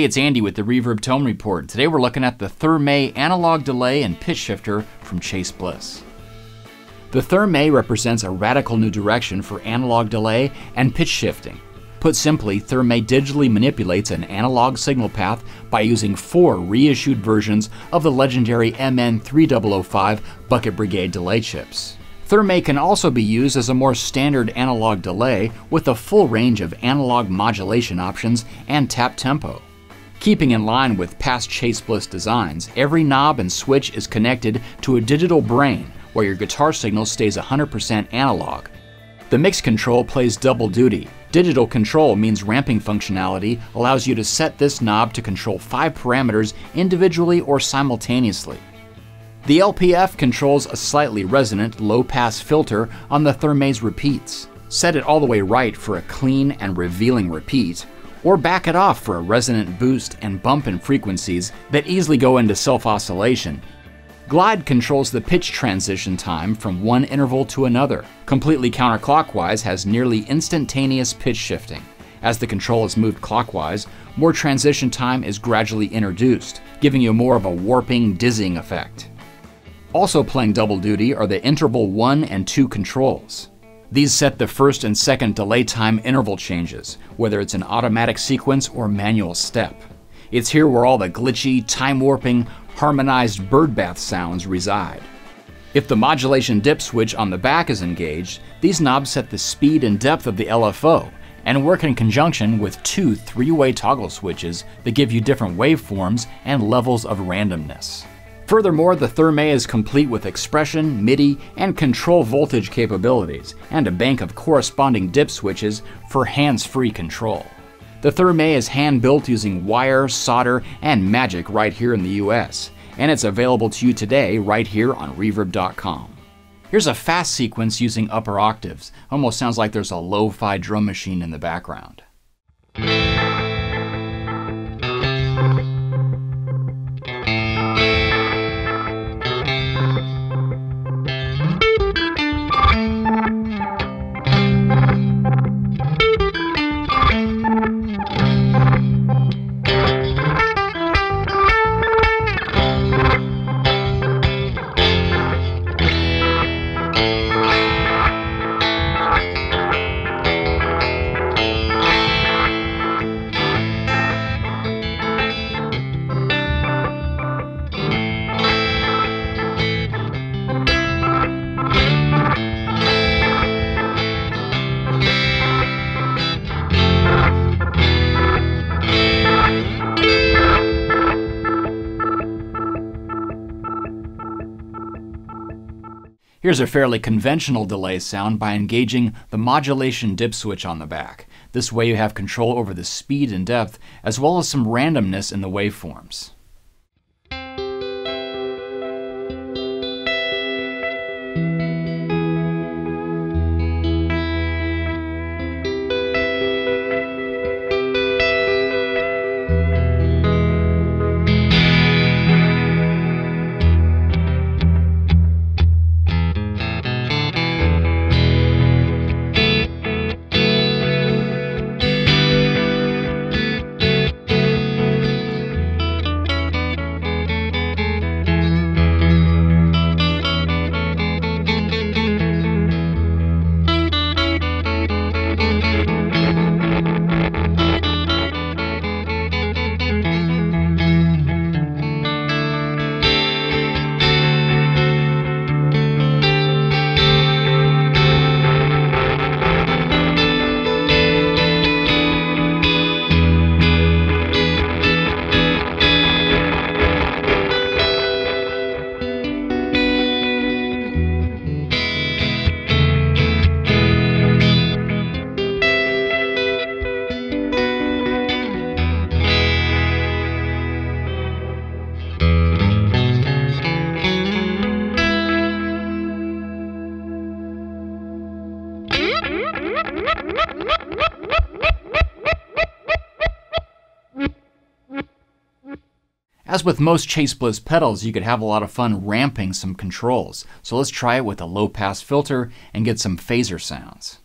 Hey, it's Andy with the Reverb Tone Report. Today we're looking at the Thermae analog delay and pitch shifter from Chase Bliss. The Thermae represents a radical new direction for analog delay and pitch shifting. Put simply, Thermae digitally manipulates an analog signal path by using four reissued versions of the legendary MN3005 Bucket Brigade delay chips. Thermae can also be used as a more standard analog delay with a full range of analog modulation options and tap tempo. Keeping in line with past Chase Bliss designs, every knob and switch is connected to a digital brain where your guitar signal stays 100% analog. The mix control plays double duty. Digital control means ramping functionality allows you to set this knob to control five parameters individually or simultaneously. The LPF controls a slightly resonant low pass filter on the Thermae's repeats. Set it all the way right for a clean and revealing repeat, or back it off for a resonant boost and bump in frequencies that easily go into self oscillation. Glide controls the pitch transition time from one interval to another. Completely counterclockwise has nearly instantaneous pitch shifting. As the control is moved clockwise, more transition time is gradually introduced, giving you more of a warping, dizzying effect. Also playing double duty are the interval 1 and 2 controls. These set the first and second delay time interval changes, whether it's an automatic sequence or manual step. It's here where all the glitchy, time warping, harmonized birdbath sounds reside. If the modulation dip switch on the back is engaged, these knobs set the speed and depth of the LFO and work in conjunction with two three-way toggle switches that give you different waveforms and levels of randomness. Furthermore, the Thermae is complete with expression, MIDI, and control voltage capabilities, and a bank of corresponding dip switches for hands-free control. The Thermae is hand-built using wire, solder, and magic right here in the US, and it's available to you today right here on Reverb.com. Here's a fast sequence using upper octaves. Almost sounds like there's a lo-fi drum machine in the background. Here's a fairly conventional delay sound by engaging the modulation dip switch on the back. This way you have control over the speed and depth, as well as some randomness in the waveforms. As with most Chase Bliss pedals, you could have a lot of fun ramping some controls. So let's try it with a low pass filter and get some phaser sounds.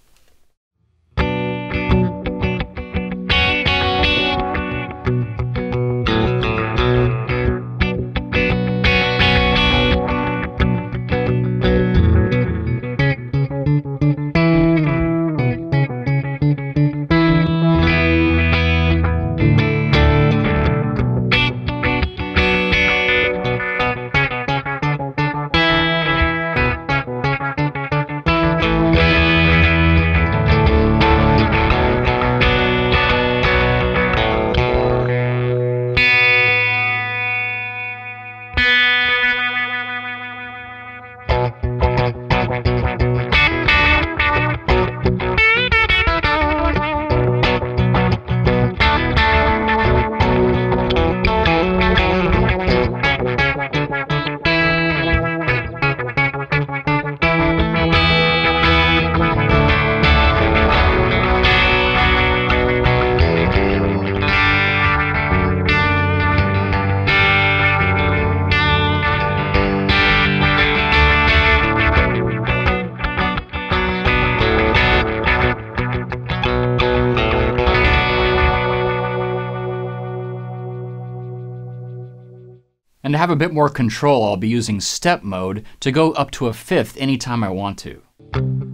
To have a bit more control, I'll be using step mode to go up to a fifth anytime I want to.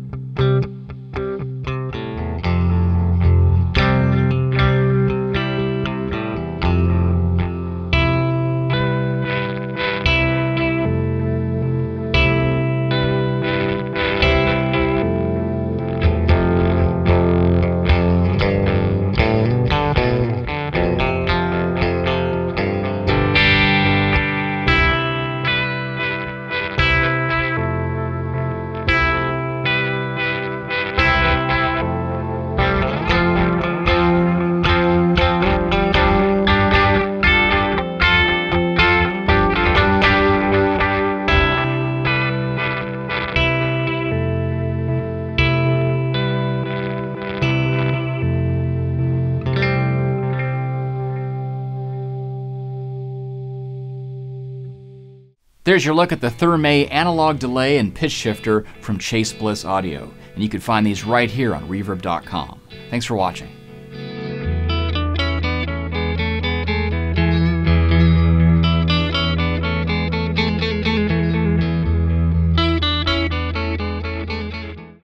There's your look at the Thermae analog delay and pitch shifter from Chase Bliss Audio, and you can find these right here on reverb.com. Thanks for watching.